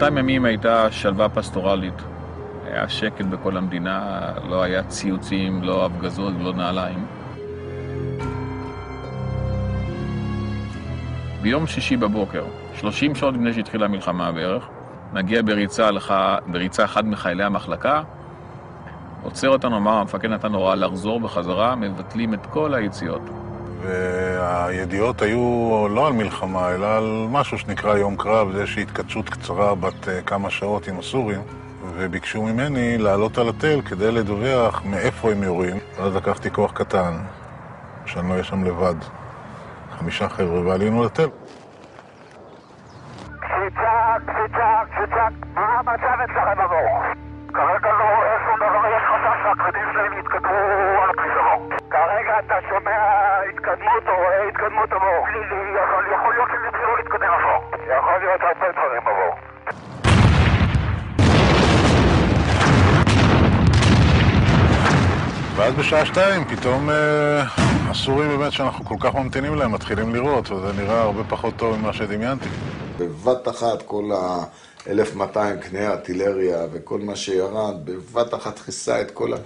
באותם ימים הייתה שלווה פסטורלית. היה שקט בכל המדינה, לא היה ציוצים, לא הפגזות ולא נעליים. ביום שישי בבוקר, 30 שעות לפני שהתחילה המלחמה בערך, מגיע בריצה, לך, בריצה אחד מחיילי המחלקה, עוצר אותנו, אמר, המפקד נתן הוראה לחזור בחזרה, מבטלים את כל היציאות. והידיעות היו לא על מלחמה, אלא על משהו שנקרא יום קרב, זה איזושהי התכתשות קצרה בת אה, כמה שעות עם הסורים, וביקשו ממני לעלות על התל כדי לדווח מאיפה הם יורים. ואז לקחתי כוח קטן, שאני לא אהיה שם לבד. חמישה חבר'ה, ועלינו לתל. קפיצה? כרגע לא רואה שום דבר, יש חשש שהכבדים שלהם על הכביש עבור. כרגע אתה התקדמות או רואה התקדמות עבור. יכול יכול להיות שהם יתחילו להתקדם עבור. יכול להיות הרבה דברים עבור. ואז בשעה שתיים פתאום אה, הסורים באמת שאנחנו כל כך ממתינים להם מתחילים לירות, וזה נראה הרבה פחות טוב ממה שדמיינתי. בבת אחת כל ה-1200 קנה ארטילריה וכל מה שירד, בבת אחת כיסה את כל ה...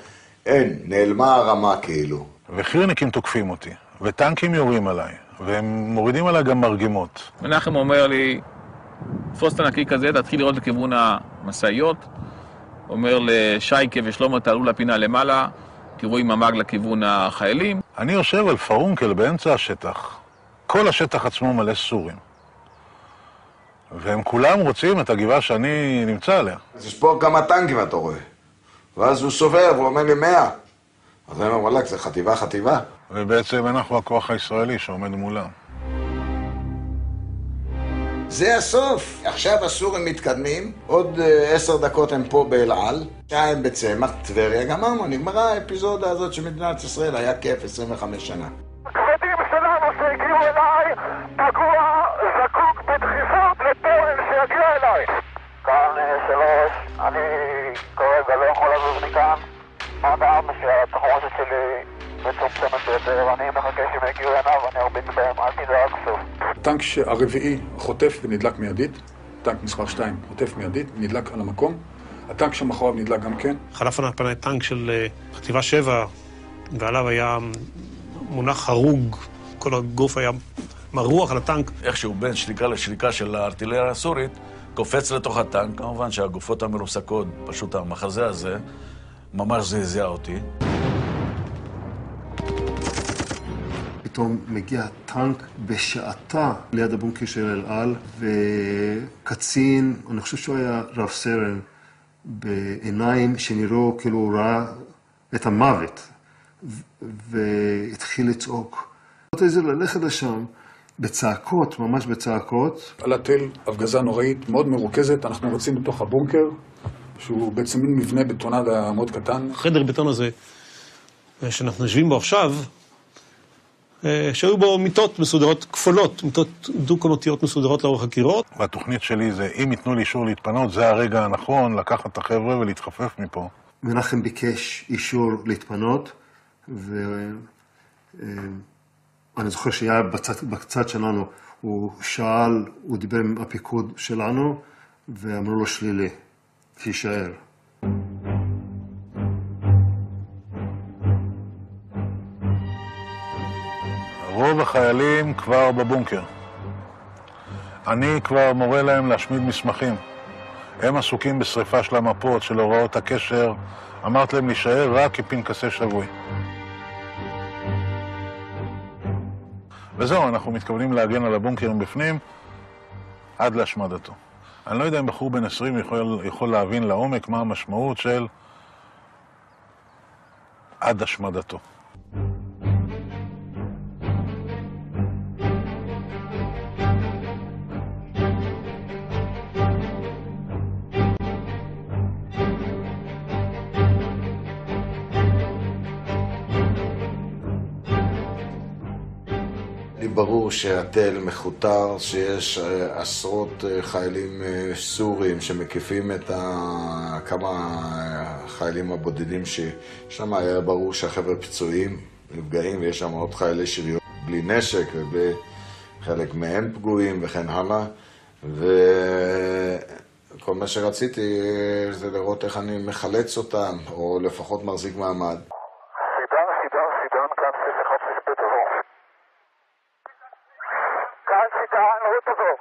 אין, נעלמה הרמה כאילו. וחירניקים תוקפים אותי, וטנקים יורים עליי, והם מורידים עליי גם מרגמות. מנחם אומר לי, תפוס את הנקי כזה, תתחיל לראות לכיוון המשאיות. אומר לשייקה ושלמה, תעלו לפינה למעלה, תראו עם המג לכיוון החיילים. אני יושב על פרונקל באמצע השטח. כל השטח עצמו מלא סורים. והם כולם רוצים את הגבעה שאני נמצא עליה. אז יש פה כמה טנקים אתה רואה. ואז הוא סובב, הוא אומר לי 100. אז אני אומר, וואלכ, זה חטיבה חטיבה. ובעצם אנחנו הכוח הישראלי שעומד מולם. זה הסוף. עכשיו הסורים מתקדמים, עוד אה, עשר דקות הם פה באל על, שעה הם בצמח, טבריה, גמרנו, נגמרה האפיזודה הזאת של מדינת ישראל, היה כיף 25 שנה. כבדים שלנו שהגיעו אליי, פגוע, זקוק בדחיפות לתורן שיגיע אליי. כאן אה, שלוש, אני כרגע לא יכול לזוז מכאן. מה בארבע שהתחמושת שלי הטנק הרביעי חוטף ונדלק מיידית, טנק מספר 2 חוטף מיידית, נדלק על המקום. הטנק שמאחוריו נדלק גם כן. חלף על פני טנק של אה, חטיבה 7, ועליו היה מונח הרוג, כל הגוף היה מרוח על הטנק. איכשהו בין שריקה לשריקה של הארטילריה הסורית, קופץ לתוך הטנק, כמובן שהגופות המרוסקות, פשוט המחזה הזה, ממש זעזע אותי. פתאום מגיע טנק בשעתה ליד הבונקר של אל על, וקצין, אני חושב שהוא היה רב סרן, בעיניים שנראו כאילו הוא ראה את המוות, והתחיל לצעוק. אמרתי לזה ללכת לשם בצעקות, ממש בצעקות. על התל, הפגזה נוראית, מאוד מרוכזת, אנחנו רצים בתוך הבונקר, שהוא בעצם מין מבנה בטונדה מאוד קטן. החדר בטון הזה, אה, שאנחנו יושבים בו עכשיו, שהיו בו מיטות מסודרות כפולות, מיטות דו-קומתיות מסודרות לאורך הקירות. והתוכנית שלי זה, אם ייתנו לי אישור להתפנות, זה הרגע הנכון לקחת את החבר'ה ולהתחפף מפה. מנחם ביקש אישור להתפנות, ואני זוכר שהיה בצד, בצד שלנו, הוא שאל, הוא דיבר עם הפיקוד שלנו, ואמרו לו שלילי, תישאר. רוב החיילים כבר בבונקר. אני כבר מורה להם להשמיד מסמכים. הם עסוקים בשריפה של המפות, של הוראות הקשר. אמרתי להם להישאר רק כפנקסי שבוי. וזהו, אנחנו מתכוונים להגן על הבונקרים בפנים עד להשמדתו. אני לא יודע אם בחור בן 20 יכול, יכול להבין לעומק מה המשמעות של עד השמדתו. לי ברור שהתל מכותר, שיש אה, עשרות אה, חיילים אה, סורים שמקיפים את ה... כמה חיילים הבודדים ששם היה ברור שהחבר'ה פצועים, נפגעים, ויש שם עוד חיילי שריון בלי נשק ובלי... חלק מהם פגועים וכן הלאה. ו... כל מה שרציתי זה לראות איך אני מחלץ אותם, או לפחות מחזיק מעמד. סידן, סידן, סידן, כאן 616 תבוא. כאן סידן, רות תבוא.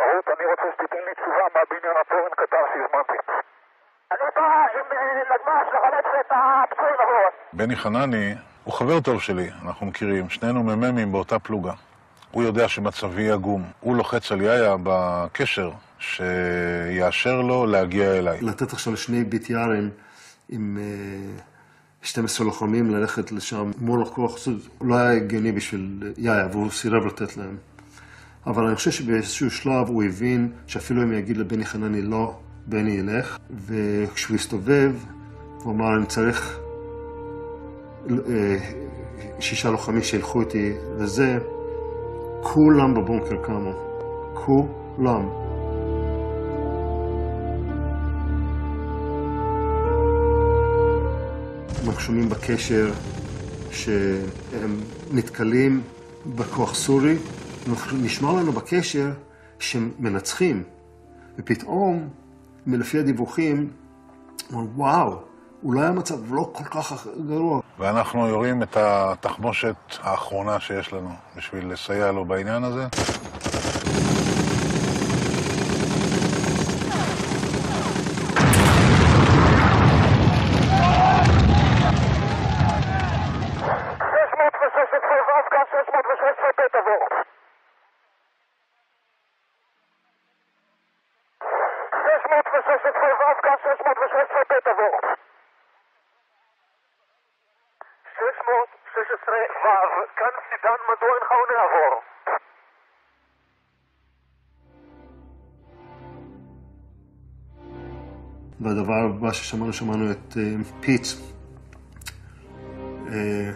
רות, אני רוצה שתיתן לי תשובה מהבניין התורן קטן שהזמנתי. אני בא עם נגמ"ש לחלץ את הפצועים עבור. בני חנני הוא חבר טוב שלי, אנחנו מכירים, שנינו מ"מים באותה פלוגה. הוא יודע שמצבי עגום. הוא לוחץ על יאיה בקשר שיאשר לו להגיע אליי. לתת עכשיו שני BTRים עם אה, 12 לוחמים ללכת לשם מול הכוח, זה לא היה הגיוני בשביל יאיה, והוא סירב לתת להם. אבל אני חושב שבאיזשהו שלב הוא הבין שאפילו אם יגיד לבני חנני לא, בני ילך, וכשהוא הסתובב, הוא אמר, אני צריך אה, שישה לוחמים שילכו איתי לזה, כולם בבונקר קמו. כולם. אנחנו שומעים בקשר שהם נתקלים בכוח סורי, נשמע לנו בקשר שהם מנצחים, ופתאום, מלפי הדיווחים, וואו, אולי המצב לא כל כך גרוע. ואנחנו יורים את התחמושת האחרונה שיש לנו בשביל לסייע לו בעניין הזה. ושש עשרה ו' 16 ו', כאן סידן, מדוע אינך עונה עבור? והדבר הבא ששמענו, שמענו את אה, פיץ אה,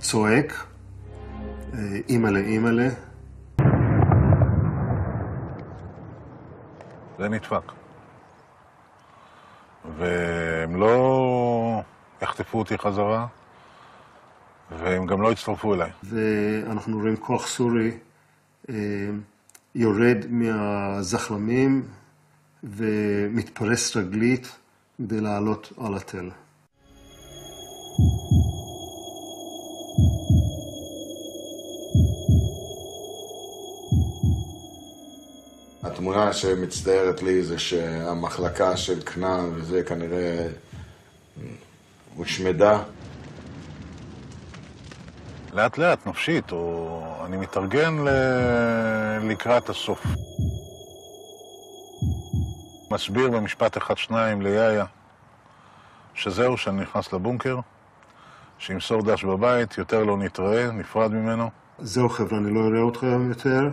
צועק, אה, אימא'לה אימא'לה. זה נדפק. והם לא יחטפו אותי חזרה, והם גם לא יצטרפו אליי. ואנחנו רואים כוח סורי אה, יורד מהזחלמים ומתפרס רגלית כדי לעלות על התל. התמונה שמצטיירת לי זה שהמחלקה של כנען וזה כנראה הושמדה. לאט לאט, נפשית, או אני מתארגן ל... לקראת הסוף. מסביר במשפט אחד-שניים ליאיה שזהו, שאני נכנס לבונקר, שימסור דש בבית, יותר לא נתראה, נפרד ממנו. זהו חבר'ה, אני לא אראה אתכם יותר.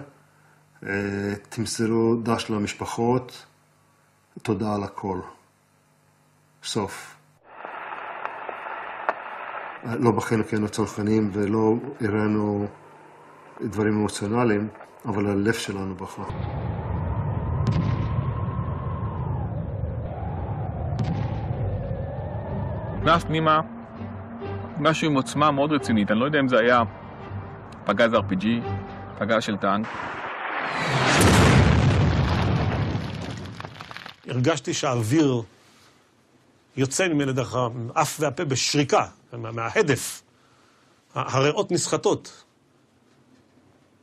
אה, תמסרו דש למשפחות, תודה על הכל. סוף. לא כי היינו צנחנים ולא הראינו דברים אמוציונליים, אבל הלב שלנו בכה. נכנס פנימה משהו עם עוצמה מאוד רצינית, אני לא יודע אם זה היה פגז RPG, פגז של טנק. הרגשתי שהאוויר יוצא ממני דרך האף והפה בשריקה, מה- מההדף. הריאות נסחטות.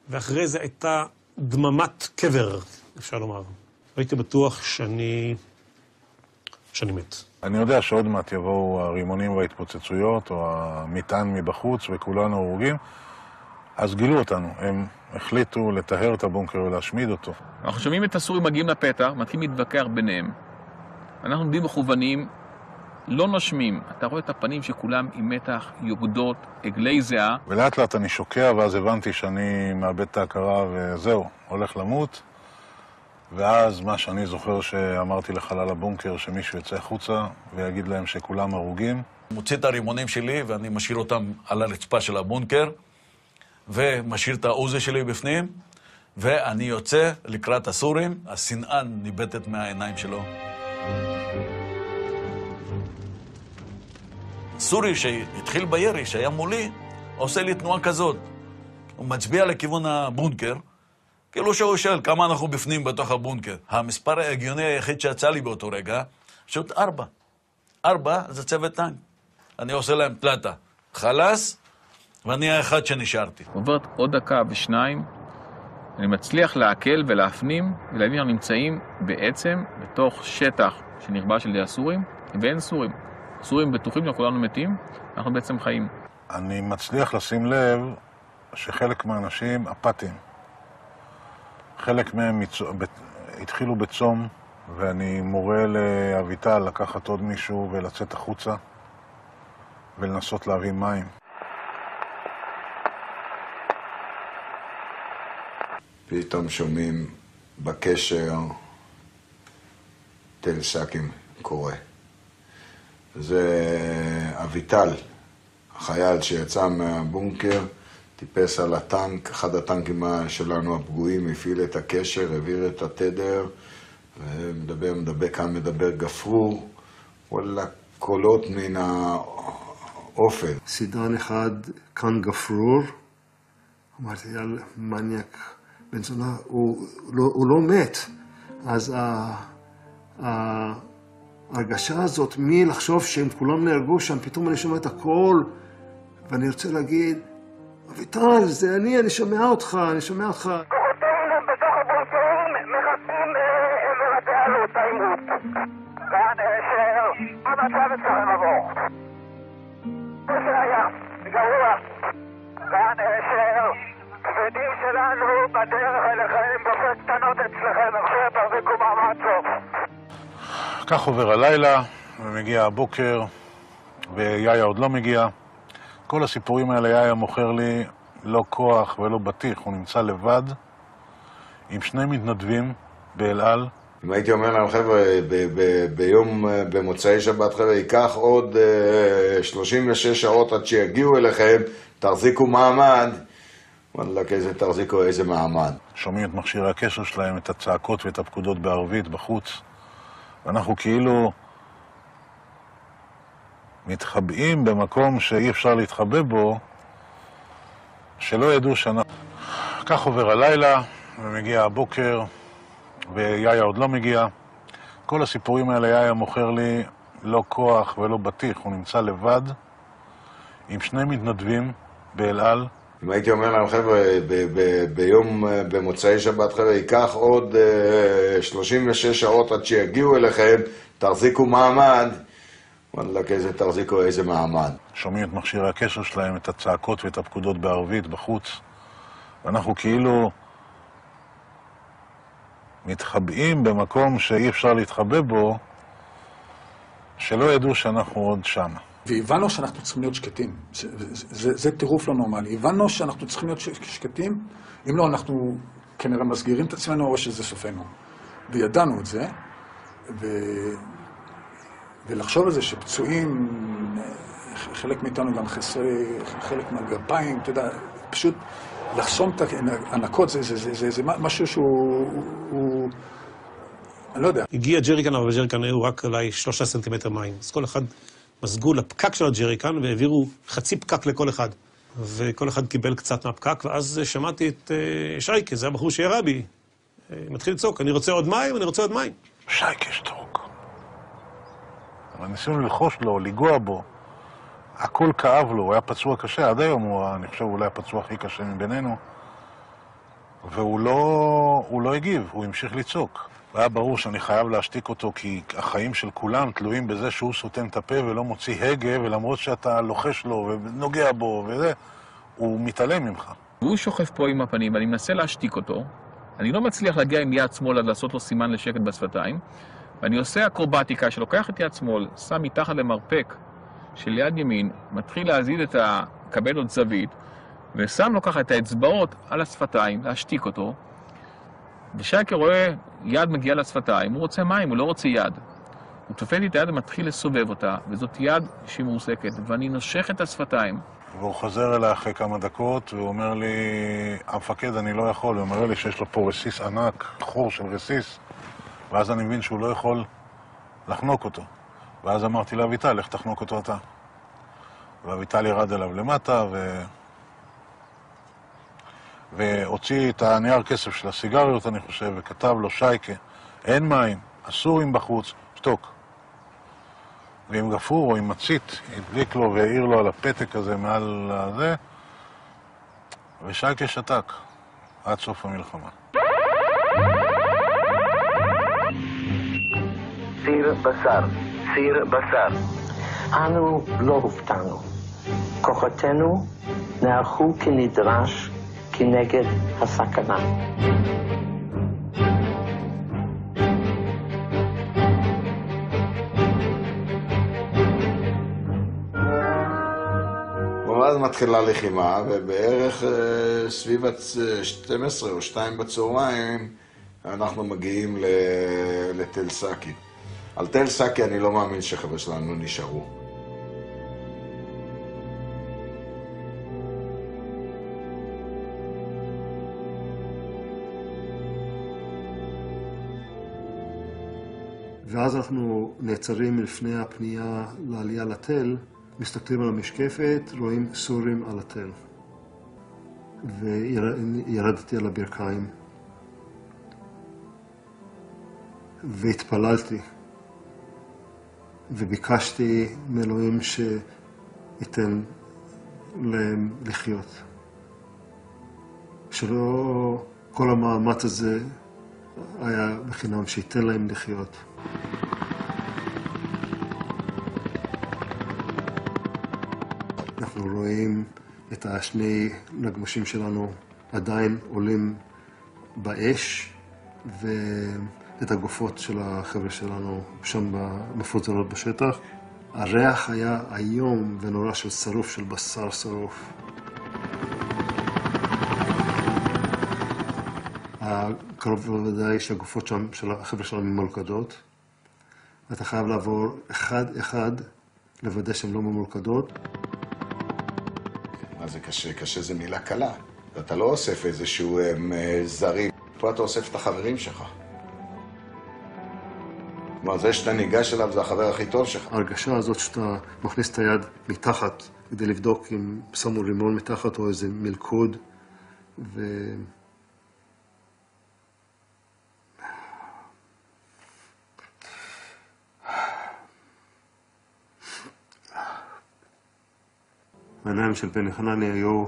ואחרי זה הייתה דממת קבר, אפשר לומר. הייתי בטוח שאני... שאני מת. אני יודע שעוד מעט יבואו הרימונים וההתפוצצויות, או המטען מבחוץ, וכולנו הרוגים, אז גילו אותנו. הם החליטו לטהר את הבונקר ולהשמיד אותו. אנחנו שומעים את הסורים מגיעים לפתח, מתחילים להתווכח ביניהם. אנחנו עומדים מכוונים, לא נושמים. אתה רואה את הפנים שכולם עם מתח, יוקדות, עגלי זיעה. ולאט לאט אני שוקע, ואז הבנתי שאני מאבד את ההכרה וזהו, הולך למות. ואז מה שאני זוכר שאמרתי לחלל הבונקר, שמישהו יצא החוצה ויגיד להם שכולם הרוגים. מוציא את הרימונים שלי ואני משאיר אותם על הרצפה של הבונקר, ומשאיר את העוזי שלי בפנים, ואני יוצא לקראת הסורים, השנאה ניבטת מהעיניים שלו. סורי שהתחיל בירי, שהיה מולי, עושה לי תנועה כזאת. הוא מצביע לכיוון הבונקר, כאילו שהוא שואל כמה אנחנו בפנים בתוך הבונקר. המספר ההגיוני היחיד שיצא לי באותו רגע, פשוט ארבע. ארבע זה צוות טנק. אני עושה להם פלטה. חלאס, ואני האחד שנשארתי. עוברת עוד דקה ושניים, אני מצליח לעכל ולהפנים ולהבין שאנחנו נמצאים בעצם בתוך שטח שנכבש על ידי הסורים, ואין סורים. הסורים בטוחים שכולנו מתים, אנחנו בעצם חיים. אני מצליח לשים לב שחלק מהאנשים אפאתיים. חלק מהם מצ... התחילו בצום, ואני מורה לאביטל לקחת עוד מישהו ולצאת החוצה ולנסות להביא מים. פתאום שומעים בקשר תל סאקים קורא. זה אביטל, החייל שיצא מהבונקר, טיפס על הטנק, אחד הטנקים שלנו הפגועים, הפעיל את הקשר, העביר את התדר, ומדבר, מדבר, כאן מדבר גפרור, וואלה, קולות מן האופן. סידן אחד, כאן גפרור, אמרתי, יאללה, מניאק, בן זונה, הוא, לא, הוא לא מת. אז ההרגשה הזאת, מי לחשוב שהם כולם נהרגו שם, פתאום אני שומע את הקול, ואני רוצה להגיד, אביטל, זה אני, אני שומע אותך, אני שומע אותך. כוחותינו. כאן אשר, המצב אצלכם עבור? מה שהיה, גרוע. כאן אשר, כבדים שלנו בדרך אליכם, דופק קטנות אצלכם, עכשיו תחזיקו מעמד טוב. כך עובר הלילה, ומגיע הבוקר, ויאיה עוד לא מגיע. כל הסיפורים האלה יאיה מוכר לי לא כוח ולא בטיח, הוא נמצא לבד עם שני מתנדבים באל על. אם הייתי אומר להם, חבר'ה, ביום, במוצאי שבת, חבר'ה, ייקח עוד uh, 36 שעות עד שיגיעו אליכם, תחזיקו מעמד. וואלכ, איזה תחזיקו, איזה מעמד. שומעים את מכשירי הקשר שלהם, את הצעקות ואת הפקודות בערבית בחוץ, ואנחנו כאילו מתחבאים במקום שאי אפשר להתחבא בו, שלא ידעו שאנחנו... כך עובר הלילה, ומגיע הבוקר, ויאיה עוד לא מגיע. כל הסיפורים האלה יאיה מוכר לי לא כוח ולא בטיח, הוא נמצא לבד עם שני מתנדבים באל על. אם הייתי אומר להם, חבר'ה, ביום, במוצאי שבת, חבר'ה, ייקח עוד uh, 36 שעות עד שיגיעו אליכם, תחזיקו מעמד. וואלכ, איזה תחזיקו, איזה מעמד. שומעים את מכשירי הקשר שלהם, את הצעקות ואת הפקודות בערבית בחוץ, ואנחנו כאילו מתחבאים במקום שאי אפשר להתחבא בו, שלא ידעו שאנחנו עוד שם. והבנו שאנחנו צריכים להיות שקטים. זה, טירוף לא נורמלי. הבנו שאנחנו צריכים להיות שקטים, אם לא, אנחנו כנראה מסגירים את עצמנו או שזה סופנו. וידענו את זה, ו... ולחשוב על זה שפצועים, חלק מאיתנו גם חסרי, חלק מהגפיים, אתה יודע, פשוט לחסום את האנקות, זה, זה, זה, זה, זה משהו שהוא... הוא, אני לא יודע. הגיע ג'ריקן, אבל בג'ריקן היו רק אולי שלושה סנטימטר מים. אז כל אחד מזגו לפקק של הג'ריקן והעבירו חצי פקק לכל אחד. וכל אחד קיבל קצת מהפקק, ואז שמעתי את אה, שייקה, זה הבחור שירה בי. אה, מתחיל לצעוק, אני רוצה עוד מים, אני רוצה עוד מים. שייקה שתוק. אבל ניסינו ללחוש לו, לנגוע בו. הכל כאב לו, הוא היה פצוע קשה, עד היום הוא, אני חושב, אולי הפצוע הכי קשה מבינינו. והוא לא, לא הגיב, הוא המשיך לצעוק. והיה ברור שאני חייב להשתיק אותו, כי החיים של כולם תלויים בזה שהוא סותם את הפה ולא מוציא הגה, ולמרות שאתה לוחש לו ונוגע בו וזה, הוא מתעלם ממך. והוא שוכב פה עם הפנים, ואני מנסה להשתיק אותו. אני לא מצליח להגיע עם יד שמאל עד לעשות לו סימן לשקט בשפתיים, ואני עושה אקרובטיקה שלוקח את יד שמאל, שם מתחת למרפק של יד ימין, מתחיל להזיז את ה... לקבל עוד זווית, ושם לו ככה את האצבעות על השפתיים, להשתיק אותו, ושייקה רואה יד מגיעה לשפתיים, הוא רוצה מים, הוא לא רוצה יד. הוא תופס לי את היד ומתחיל לסובב אותה, וזאת יד שהיא מועסקת, ואני נושך את השפתיים. והוא חוזר אליי אחרי כמה דקות, והוא אומר לי, המפקד, אני לא יכול. הוא אומר לי שיש לו פה רסיס ענק, חור של רסיס, ואז אני מבין שהוא לא יכול לחנוק אותו. ואז אמרתי לאביטל, לך תחנוק אותו אתה. ואביטל ירד אליו למטה, והוציא את הנייר כסף של הסיגריות, אני חושב, וכתב לו, שייקה, אין מים, הסורים בחוץ, שתוק. ועם גפרור או עם מצית, הדליק לו והעיר לו על הפתק הזה מעל הזה, ושייקה שתק עד סוף המלחמה. סיר בשר, סיר בשר. אנו לא הופתענו. כוחותינו נערכו כנדרש כנגד הסכנה. ואז מתחילה לחימה, ובערך אה, סביב הצ- 12 או 2 בצהריים אנחנו מגיעים לתל סאקי. על תל סאקי אני לא מאמין שחבר'ה שלנו נשארו. ואז אנחנו נעצרים לפני הפנייה לעלייה לתל, מסתכלים על המשקפת, רואים סורים על התל. וירדתי על הברכיים. והתפללתי. וביקשתי מאלוהים שייתן להם לחיות. שלא כל המאמץ הזה היה בחינם, שייתן להם לחיות. אנחנו רואים את השני נגמשים שלנו עדיין עולים באש, ואת הגופות של החבר'ה שלנו שם מפוזרות בשטח. הריח היה איום ונורא של שרוף, של בשר שרוף. קרוב לוודאי שהגופות שם, של החבר'ה שלנו ממולכדות. ואתה חייב לעבור אחד-אחד, לוודא שהן לא ממולכדות. מה זה קשה? קשה זה מילה קלה. אתה לא אוסף איזשהו הם, אה, זרים. פה אתה אוסף את החברים שלך. כלומר, זה שאתה ניגש אליו זה החבר הכי טוב שלך. ההרגשה הזאת שאתה מכניס את היד מתחת כדי לבדוק אם שמו רימון מתחת או איזה מלכוד, ו... העיניים של בני חנני היו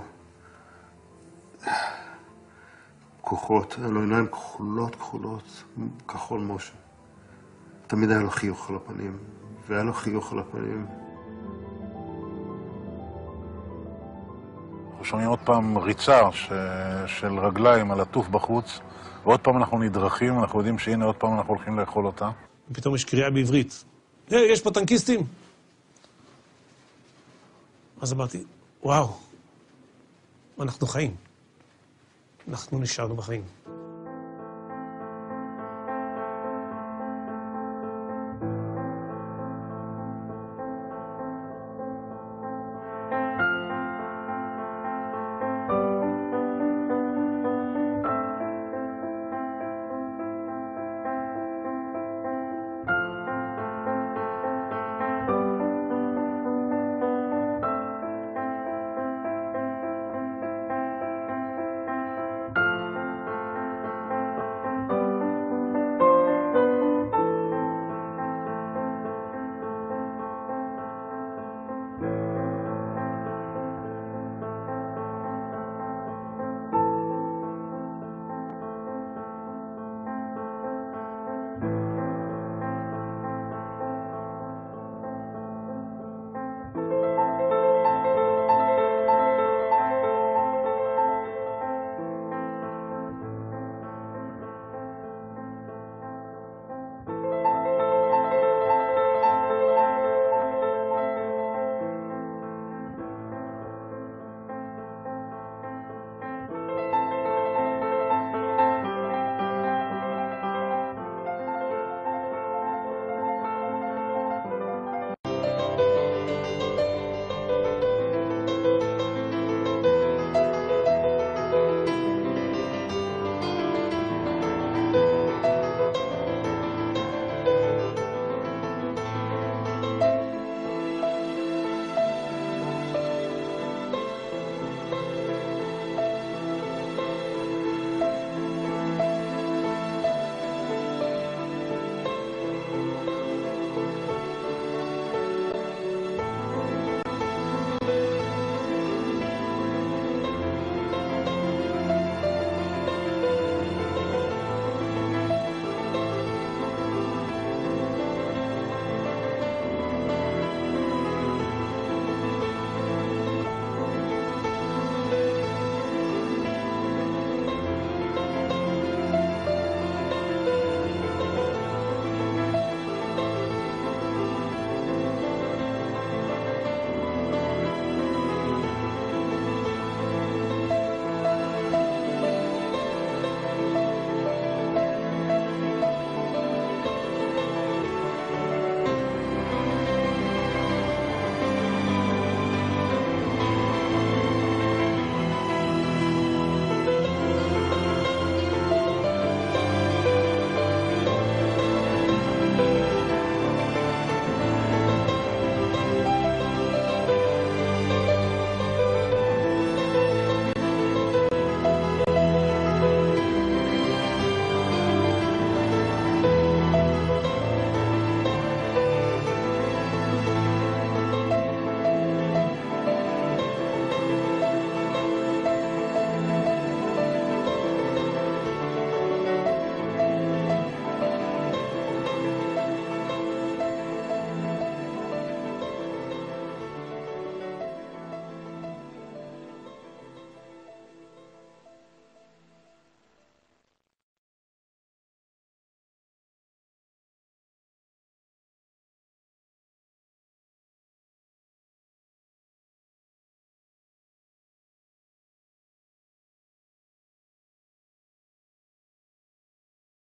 כחולות, היו לו עיניים כחולות כחולות, כחול משה. תמיד היה לו חיוך על הפנים, והיה לו חיוך על הפנים. אנחנו שומעים עוד פעם ריצה ש... של רגליים על עטוף בחוץ, ועוד פעם אנחנו נדרכים, אנחנו יודעים שהנה עוד פעם אנחנו הולכים לאכול אותה. ופתאום יש קריאה בעברית. היי, יש פה טנקיסטים? אז אמרתי, וואו, אנחנו חיים. אנחנו נשארנו בחיים.